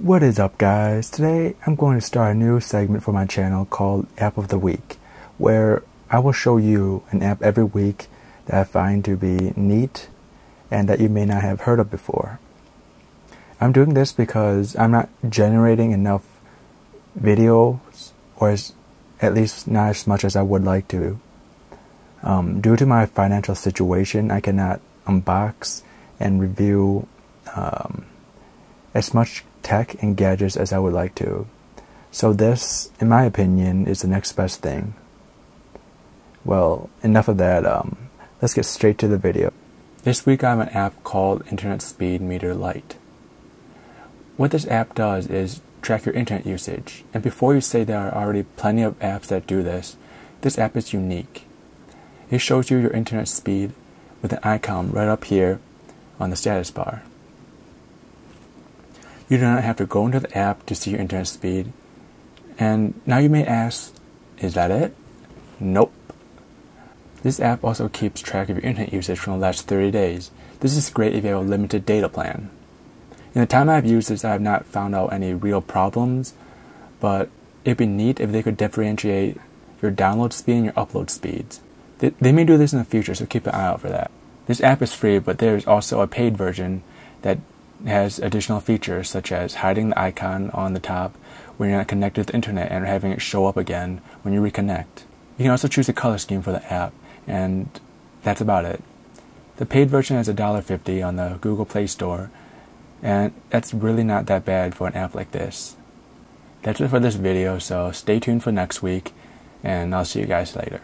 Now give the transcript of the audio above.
What is up guys? Today I'm going to start a new segment for my channel called App of the Week where I will show you an app every week that I find to be neat and that you may not have heard of before. I'm doing this because I'm not generating enough videos or as, at least not as much as I would like to. Um, due to my financial situation, I cannot unbox and review um, as much tech and gadgets as I would like to. So, this, in my opinion, is the next best thing. Well, enough of that. Um, let's get straight to the video. This week I have an app called Internet Speed Meter Lite. What this app does is track your internet usage. And before you say there are already plenty of apps that do this, this app is unique. It shows you your internet speed with an icon right up here on the status bar. You do not have to go into the app to see your internet speed. And now you may ask, is that it? Nope. This app also keeps track of your internet usage from the last 30 days. This is great if you have a limited data plan. In the time I've used this, I have not found out any real problems, but it'd be neat if they could differentiate your download speed and your upload speeds. They, they may do this in the future, so keep an eye out for that. This app is free, but there is also a paid version that has additional features such as hiding the icon on the top when you're not connected to the internet and having it show up again when you reconnect. You can also choose a color scheme for the app, and that's about it. The paid version is $1.50 on the Google Play Store, and that's really not that bad for an app like this. That's it for this video, so stay tuned for next week, and I'll see you guys later.